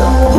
있어.